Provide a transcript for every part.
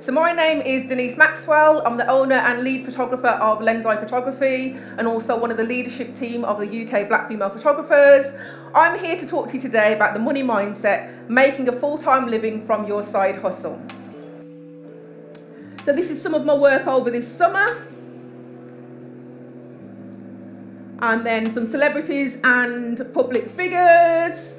So my name is Denise Maxwell. I'm the owner and lead photographer of Lensi Photography and also one of the leadership team of the UK Black Female Photographers. I'm here to talk to you today about the money mindset, making a full-time living from your side hustle. So this is some of my work over this summer. And then some celebrities and public figures.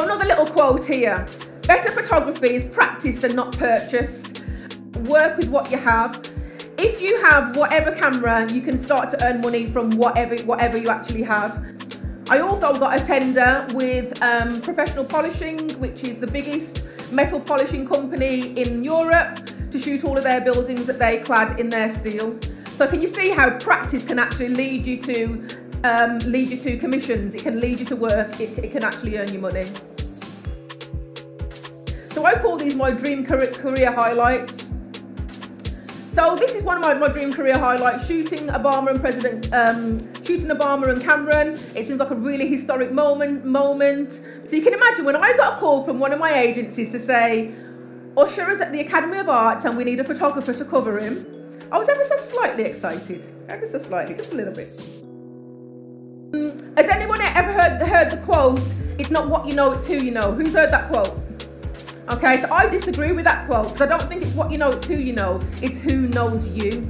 So another little quote here. Better photography is practiced and not purchased. Work with what you have. If you have whatever camera, you can start to earn money from whatever whatever you actually have. I also got a tender with um, Professional Polishing, which is the biggest metal polishing company in Europe, to shoot all of their buildings that they clad in their steel. So can you see how practice can actually lead you to um, lead you to commissions, it can lead you to work, it, it can actually earn you money. So I call these my dream career, highlights. So this is one of my, my dream career highlights, shooting Obama and President, um, shooting Obama and Cameron. It seems like a really historic moment. moment. So you can imagine when I got a call from one of my agencies to say, Usher is at the Academy of Arts and we need a photographer to cover him. I was ever so slightly excited, ever so slightly, just a little bit. Has anyone ever heard, heard the quote, it's not what you know, it's who you know? Who's heard that quote? Okay, so I disagree with that quote because I don't think it's what you know, it's who you know, it's who knows you.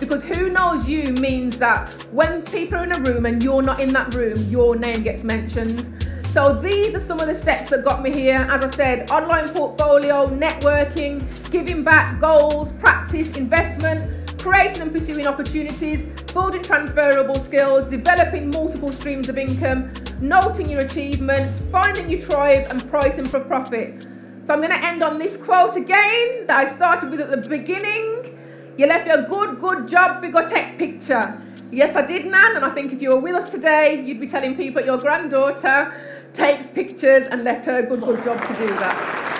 Because who knows you means that when people are in a room and you're not in that room, your name gets mentioned. So these are some of the steps that got me here. As I said, online portfolio, networking, giving back, goals, practice, investment, creating and pursuing opportunities, building transferable skills, developing multiple streams of income, noting your achievements, finding your tribe, and pricing for profit. So I'm going to end on this quote again that I started with at the beginning. You left your good, good job your tech picture. Yes, I did, Nan, and I think if you were with us today, you'd be telling people your granddaughter takes pictures and left her a good, good job to do that.